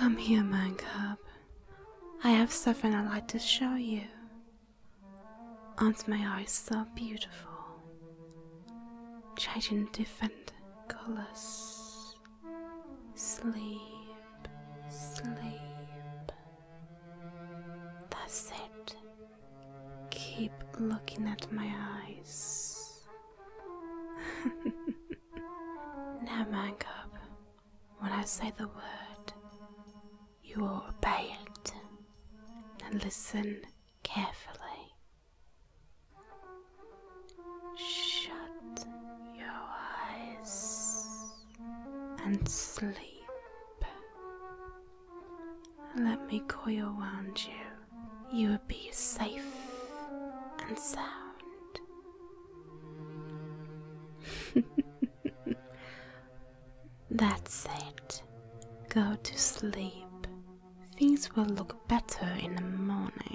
Come here, man cub. I have something I'd like to show you. Aren't my eyes so beautiful? Changing different colors. Sleep, sleep. That's it. Keep looking at my eyes. now, man cub, when I say the word, obey it and listen carefully. Shut your eyes and sleep. Let me coil around you. You will be safe and sound. That's it. Go to sleep things will look better in the morning.